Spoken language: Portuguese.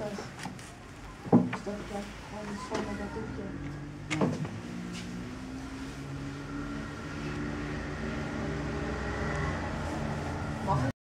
está aqui a é forma da tua